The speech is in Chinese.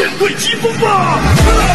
面对疾风吧。